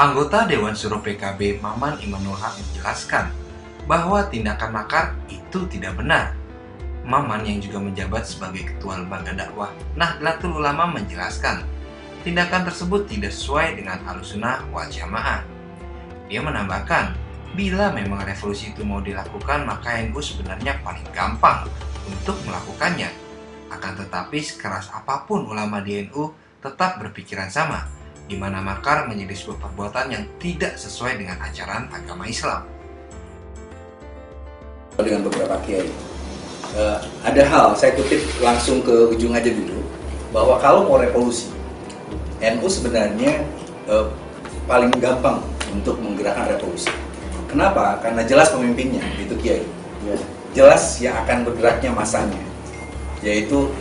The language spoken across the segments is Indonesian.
Anggota Dewan Suro PKB Maman Imanul Haq menjelaskan bahwa tindakan makar itu tidak benar. Maman yang juga menjabat sebagai Ketua Lembaga Dakwah Nahdlatul Ulama menjelaskan tindakan tersebut tidak sesuai dengan alusunah wal jamaah. Dia menambahkan, bila memang revolusi itu mau dilakukan maka NU sebenarnya paling gampang untuk melakukannya. Akan tetapi sekeras apa pun ulama di NU tetap berpikiran sama, di mana makar menjadi sebuah perbuatan yang tidak sesuai dengan ajaran agama Islam. Dengan beberapa kiai, uh, ada hal saya kutip langsung ke ujung aja dulu bahwa kalau mau revolusi, NU sebenarnya uh, paling gampang untuk menggerakkan revolusi. Kenapa? Karena jelas pemimpinnya, itu kiai. Ya. Jelas yang akan bergeraknya masanya, yaitu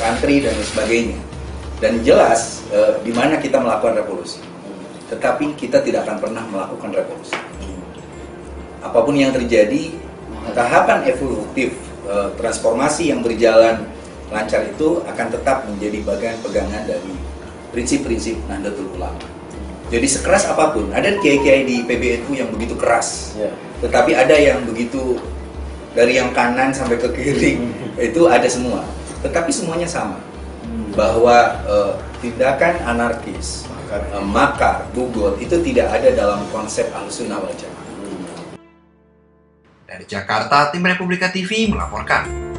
santri dan sebagainya dan jelas uh, di mana kita melakukan revolusi. Tetapi kita tidak akan pernah melakukan revolusi. Apa pun yang terjadi, tahapan evolutif uh, transformasi yang berjalan lancar itu akan tetap menjadi bagian pegangan dari prinsip-prinsip Nahdlatul Ulama. Jadi sekeras apa pun, ada kiai-kiai di PBNU yang begitu keras, yeah. tetapi ada yang begitu dari yang kanan sampai ke kiri itu ada semua, tetapi semuanya sama bahwa uh, tindakan anarkis, makar, uh, makar, bugol itu tidak ada dalam konsep alusunah wal Dari Jakarta, tim Republika TV melaporkan.